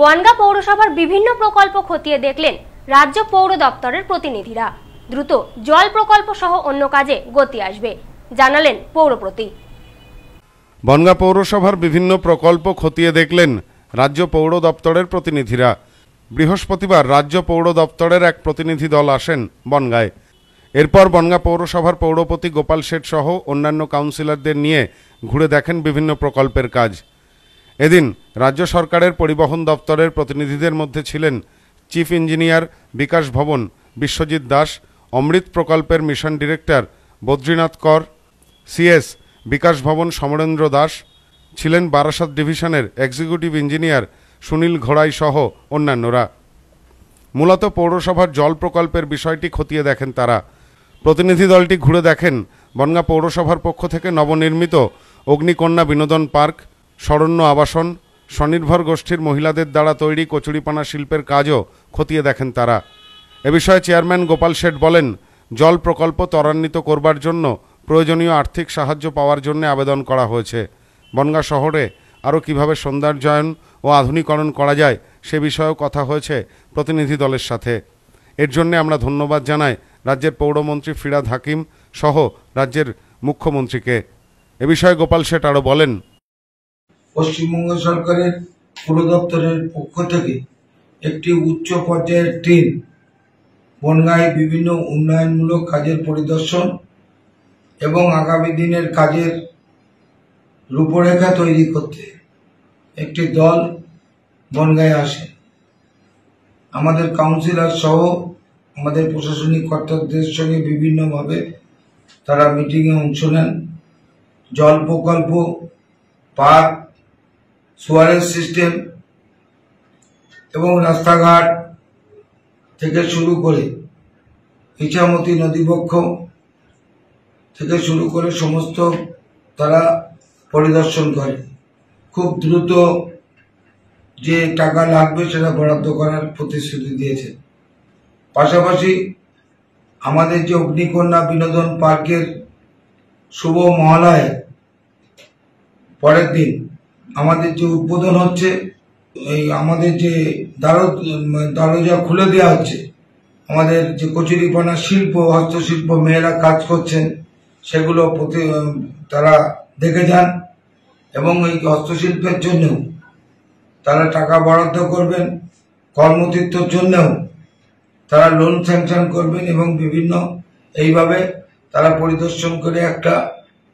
বনগাঁ পৌরসভার বিভিন্ন প্রকল্প খতিয়ে দেখলেন রাজ্য পৌর দপ্তরের প্রতিনিধিরা। দ্রুত জল প্রকল্প সহ অন্য কাজে গতি আসবে, জানালেন পৌরপ্রতি। বনগাঁ পৌরসভার বিভিন্ন প্রকল্প খতিয়ে দেখলেন রাজ্য পৌর দপ্তরের প্রতিনিধিরা। বৃহস্পতিবার রাজ্য পৌর দপ্তরের এক প্রতিনিধি দল আসেন বনগাঁয়। এরপর বনগাঁ পৌরসভার পৌরপতি গোপাল শেঠ সহ অন্যান্য কাউন্সিলরদের নিয়ে ঘুরে দেখেন বিভিন্ন প্রকল্পের কাজ। এদিন রাজ্য সরকারের পরিবহন দপ্তরের প্রতিনিধিদের মধ্যে ছিলেন চিফ ইঞ্জিনিয়ার বিকাশ ভবন, বিশ্বজিৎ দাস, অমৃত প্রকল্পের মিশন ডিরেক্টর বদ্রীনাথ কর, সিএস বিকাশ ভবন সমরেন্দ্র দাস, ছিলেন বারাসাত ডিভিশনের এক্সিকিউটিভ ইঞ্জিনিয়ার সুনীল ঘোড়াই সহ অন্যান্যরা। মূলত পৌরসভার জল প্রকল্পের বিষয়টি খতিয়ে দেখেন তারা। প্রতিনিধি দলটি ঘুরে দেখেন, বনগাঁ পৌরসভার পক্ষ থেকে নবনির্মিত অগ্নিকন্যা বিনোদন পার্ক শরণ্য আবাসন, স্বনির্ভর গোষ্ঠীর মহিলাদের দ্বারা তৈরি কচুরিপানা শিল্পের কাজও খতিয়ে দেখেন তারা। এ বিষয়ে চেয়ারম্যান গোপাল শেঠ বলেন, জল প্রকল্প ত্বরান্বিত করবার জন্য প্রয়োজনীয় আর্থিক সাহায্য পাওয়ার জন্য আবেদন করা হয়েছে। বনগাঁ শহরে আরও কীভাবে সৌন্দর্যায়ন ও আধুনিকরণ করা যায় সে বিষয়েও কথা হয়েছে প্রতিনিধি দলের সাথে। এর জন্য আমরা ধন্যবাদ জানাই রাজ্যের পৌরমন্ত্রী ফিরাদ হাকিম সহ রাজ্যের মুখ্যমন্ত্রীকে। এ বিষয়ে গোপাল শেঠ আরও বলেন পশ্চিমবঙ্গ সরকারের পুর দপ্তরের পক্ষ থেকে একটি উচ্চ পর্যায়ের টিম বনগাঁয় বিভিন্ন উন্নয়নমূলক কাজের পরিদর্শন এবং আগামী দিনের কাজের রূপরেখা তৈরি করতে একটি দল বনগাঁয়ে আসে। আমাদের কাউন্সিলর সহ আমাদের প্রশাসনিক কর্তাদের সঙ্গে বিভিন্নভাবে তারা মিটিংয়ে অংশ নেন। জল প্রকল্প, পার্ক সোয়ারেজ সিস্টেম এবং রাস্তাঘাট থেকে শুরু করে ইছামতি নদীবক্ষ থেকে শুরু করে সমস্ত তারা পরিদর্শন করে। খুব দ্রুত যে টাকা লাগবে সেটা বরাদ্দ করার প্রতিশ্রুতি দিয়েছে। পাশাপাশি আমাদের যে অগ্নিকন্যা বিনোদন পার্কের শুভ মহালয়, পরের দিন আমাদের যে উদ্বোধন হচ্ছে, এই আমাদের যে দ্বারো- দরজা খুলে দেওয়া হচ্ছে, আমাদের যে কচুরিপানা শিল্প, হস্তশিল্প মেয়েরা কাজ করছেন, সেগুলো প্রতি, তারা দেখে যান এবং এই হস্তশিল্পের জন্যও তারা টাকা বরাদ্দ করবেন, কর্মতীর্থর জন্যও তারা লোন স্যাংশন করবেন এবং বিভিন্ন এইভাবে তারা পরিদর্শন করে একটা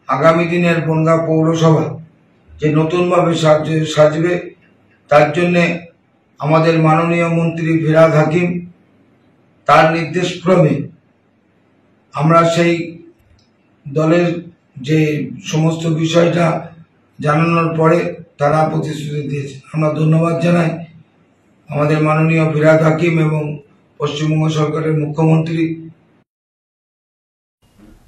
আগামী দিনের বনগা পৌরসভা যে নতুনভাবে সাজ- সাজবে, তার জন্যে আমাদের মাননীয় মন্ত্রী ফিরাদ হাকিম তার নির্দেশক্রমে আমরা সেই দলের যে সমস্ত বিষয়টা জানানোর পরে তারা প্রতিশ্রুতি দিয়েছে আমরা ধন্যবাদ জানাই আমাদের মাননীয় ফিরাদ হাকিম এবং পশ্চিমবঙ্গ সরকারের মুখ্যমন্ত্রী।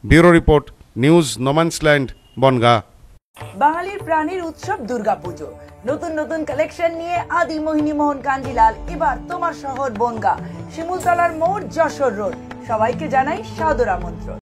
Bureau report, news no man's land Bongaon. বাঙালির প্রাণীর উৎসব দুর্গাপুজো। নতুন নতুন কালেকশন নিয়ে আদি মোহিনী মোহন কাঞ্জিলাল, এবার তোমার শহর বনগা, শিমুলতলার মোড় যশোর রোড সবাইকে জানাই সাদর আমন্ত্রণ।